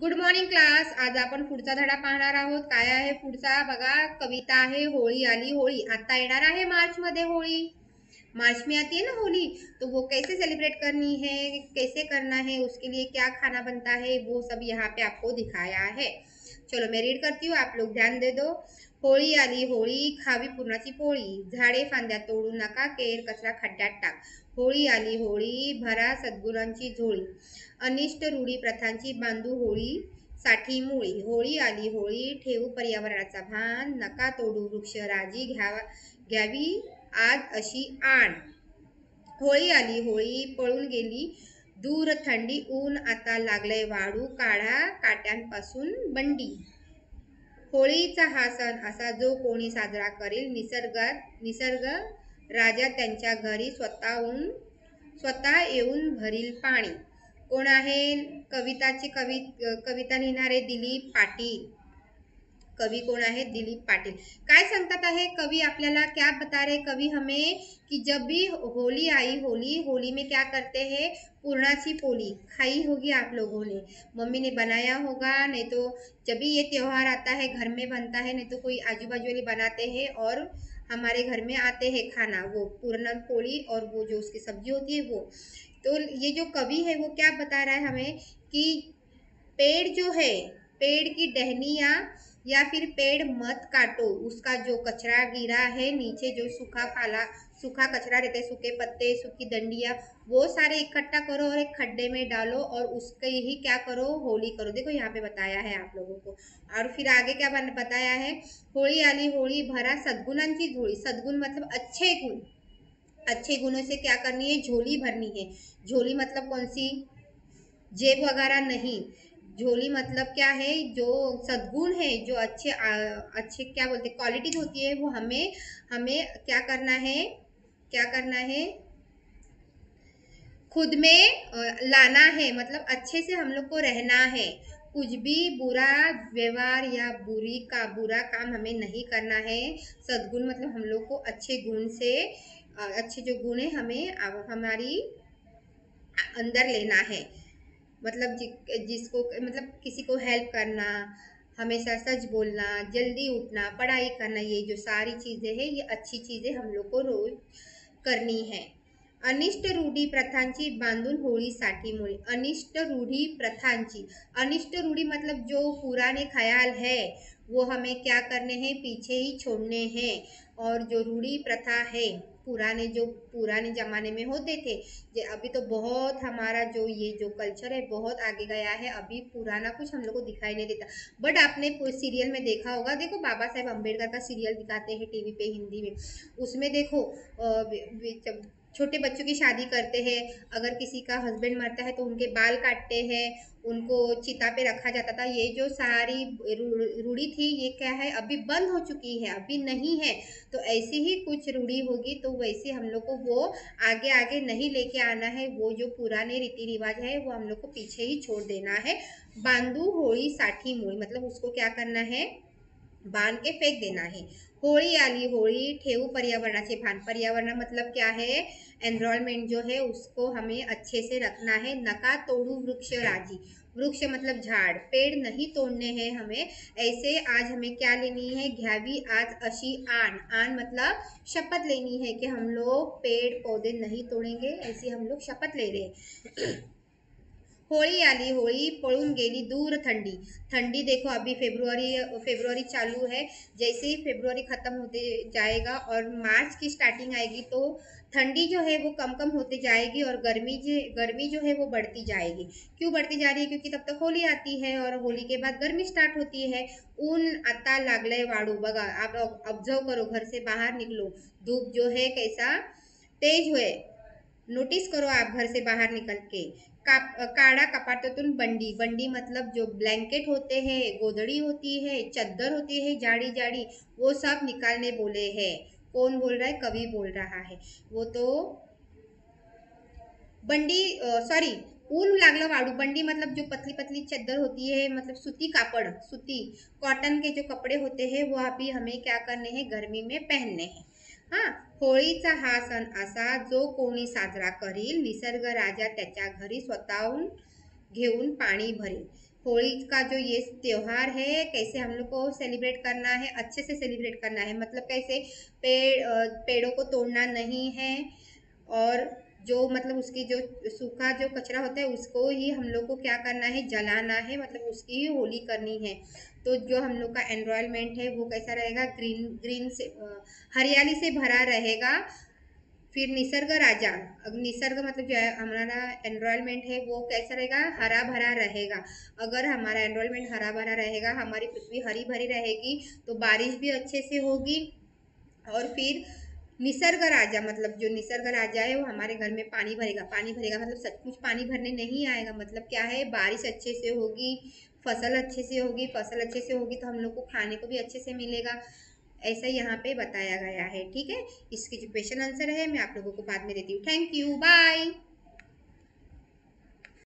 Good morning class आज पुढचा धडा पाहणार आहोत. काय आहे कविता आली होळी. आता आहे मार्च मध्य होली मार्च में आती है ना होली तो वो कैसे सेलिब्रेट करनी है? कैसे करना है? उसके लिए क्या खाना बनता है? वो सब यहाँ पे आपको दिखाया है। चलो, मैं रीड करती हूँ. आप लोग ध्यान दे दो. होळी आली होळी खावी पुरणाची पोळी. झाडे फांद्या तोडू नका केर कचरा खड्ड्यात टाक. होळी आली होळी भरा सद्गुणांची झोळी. अनिष्ट रूढी प्रथांची बांधू होळी साठी मुळी. होळी आली होळी ठेवू पर्यावरणाचा भान. नका तोडू वृक्ष राजी घ्यावा घ्यावी आज अशी आण. होळी आली होळी पळून गेली. दूर थंडी ऊन आता लागलंय वाढू काढा काट्यांपासून बंडी. होळीचा हा सण असा जो कोणी साजरा करेल निसर्गात निसर्ग राजा त्यांच्या घरी स्वतःहून स्वतः येऊन भरील पाणी. कोण आहे? कविताची कवि कविता लिहिणारे दिलीप पाटील. कवि कौन है दिलीप पाटिल. काय सांगतात आहे? कवि आपल्याला क्या बता रहे? कवि हमें कि जब भी होली आई, होली होली में क्या करते हैं? पूर्णाची पोली. खाई होगी आप लोगों ने. मम्मी ने बनाया होगा, नहीं तो जब भी ये त्यौहार आता है, घर में बनता है, नहीं तो कोई आजू बाजू वाले बनाते हैं और हमारे घर में आते हैं खाना, वो पूर्ण पोली और वो जो उसकी सब्ज़ी होती है, वो. तो ये जो कवि है, वो क्या बता रहा है हमें कि पेड़ जो है पेड़ की टहनियाँ या फिर पेड़ मत काटो। उसका जो कचरा गिरा है, नीचे जो सूखा पाला, सूखा कचरा रहता है, सूखे पत्ते, सूखी डंडिया, वो सारे इकट्ठा करो और एक खड्डे में डालो और उसके ही क्या करो? होली करो। देखो, यहाँ पे बताया है आप लोगों को। और फिर आगे क्या बताया है? होली आली होली भरा सदगुणांची झोली सदगुण मतलब अच्छे गुण। अच्छे गुणों से क्या करनी है? झोली भरनी है। झोली मतलब कौन सी? जेब वगैरह नहीं। झोली मतलब क्या है? जो सद्गुण है जो अच्छे आ, अच्छे क्या बोलते क्वालिटीज होती है वो हमें हमें क्या करना है? क्या करना है? खुद में लाना है मतलब अच्छे से हम लोग को रहना है। कुछ भी बुरा व्यवहार या बुरी का बुरा काम हमें नहीं करना है। सद्गुण मतलब हम लोग को अच्छे गुण से अच्छे जो गुण है हमें हमारी अंदर लेना है। मतलब जि, जिसको मतलब किसी को हेल्प करना हमेशा सच बोलना जल्दी उठना पढ़ाई करना ये जो सारी चीज़ें हैं ये अच्छी चीज़ें हम लोग को रोज करनी है। अनिष्ट रूढी प्रथांची बांधून होळीसाठी मुळे। अनिष्ट रूढी प्रथांची। अनिष्ट रूढी मतलब जो पुराने ख्याल है वो हमें क्या करने हैं? पीछे ही छोड़ने हैं। और जो रूढ़ी प्रथा है पुराने जो पुराने ज़माने में होते थे, जे अभी तो बहुत हमारा जो ये जो कल्चर है, बहुत आगे गया है। अभी पुराना कुछ हम लोग को दिखाई नहीं देता। बट आपने सीरियल में देखा होगा, देखो बाबा साहेब अंबेडकर का सीरियल दिखाते हैं टीवी पे, हिंदी में। उसमें देखो छोटे बच्चों की शादी करते हैं, अगर किसी का हस्बैंड मरता है तो उनके बाल काटते हैं, उनको चिता पे रखा जाता था। ये जो सारी रूढ़ी थी, ये क्या है? अभी बंद हो चुकी है, अभी नहीं है। तो ऐसी ही कुछ रूढ़ी होगी तो वैसे हम लोग को वो आगे आगे नहीं लेके आना है। वो जो पुराने रीति रिवाज है, वो हम लोग को पीछे ही छोड़ देना है। बांधू होली साठी मूड़ी मतलब उसको क्या करना है? बाँध के फेंक देना है। होली आली होली ठेवू पर्यावरणाचे भान। पर्यावरण मतलब क्या है? एनरोलमेंट जो है, उसको हमें अच्छे से रखना है। नका तोड़ू वृक्ष राज़ी। वृक्ष मतलब झाड़। पेड़ नहीं तोड़ने हैं हमें। ऐसे आज हमें क्या लेनी है? घ्यावी आज अशी आन। आन मतलब शपथ लेनी है कि हम लोग पेड़ पौधे नहीं तोड़ेंगे, ऐसी हम लोग शपथ ले रहे हैं। होली आली होली पड़ून गेली दूर ठंडी ठंडी देखो, अभी फेब्रुवरी फेब्रुवरी चालू है. जैसे ही फेब्रुवरी ख़त्म होते जाएगा और मार्च की स्टार्टिंग आएगी तो ठंडी जो है वो कम कम होते जाएगी और गर्मी जो गर्मी जो है वो बढ़ती जाएगी. क्यों बढ़ती जा रही है? क्योंकि तब तक होली आती है और होली के बाद गर्मी स्टार्ट होती है. ऊन आता लागलय वाड़ू बगा आप ऑब्ज़र्व करो, घर से बाहर निकलो. धूप जो है कैसा तेज हुए नोटिस करो आप घर से बाहर निकल के. काप काड़ा कपाटतून बंडी बंडी मतलब जो ब्लैंकेट होते हैं गोदड़ी होती है, चद्दर होती है जाड़ी जाड़ी वो सब निकालने बोले हैं। कौन बोल रहा है? कवि बोल रहा है। वो तो बंडी सॉरी ऊन लागला वाड़ू। बंडी मतलब जो पतली पतली चद्दर होती है मतलब सूती कापड़, सूती, कॉटन के जो कपड़े होते हैं, वो अभी हमें क्या करने हैं? गर्मी में पहनने हैं। हाँ होळीचा हा सण असा जो को साजरा करील, निसर्ग राजा घरी स्वतःहून घेऊन पानी भरे होली का जो ये त्यौहार है, कैसे हम लोग को सेलिब्रेट करना है, अच्छे से सेलिब्रेट करना है मतलब कैसे पेड़ पेड़ों को तोड़ना नहीं है और जो मतलब उसकी जो सूखा जो कचरा होता है, उसको ही हम लोग को क्या करना है, जलाना है मतलब उसकी ही होली करनी है। तो जो हम लोग का एनवायरनमेंट है, वो कैसा रहेगा? ग्रीन ग्रीन से हरियाली से भरा रहेगा। फिर निसर्ग राजा निसर्ग मतलब जो है, हमारा एनवायरनमेंट है, वो कैसा रहेगा? हरा भरा रहेगा। अगर हमारा एनवायरनमेंट हरा भरा रहेगा, हमारी पृथ्वी हरी भरी रहेगी तो बारिश भी अच्छे से होगी। और फिर निसर्ग राजा मतलब जो निसर्ग राजा है, वो हमारे घर में पानी भरेगा पानी भरेगा मतलब सचमुच पानी भरने नहीं आएगा मतलब क्या है, बारिश अच्छे से होगी, फ़सल अच्छे से होगी, फ़सल अच्छे से होगी तो हम लोग को खाने को भी अच्छे से मिलेगा, ऐसा यहाँ पे बताया गया है, ठीक है? इसके जो क्वेश्चन आंसर है, मैं आप लोगों को बाद में देती हूँ। Thank you bye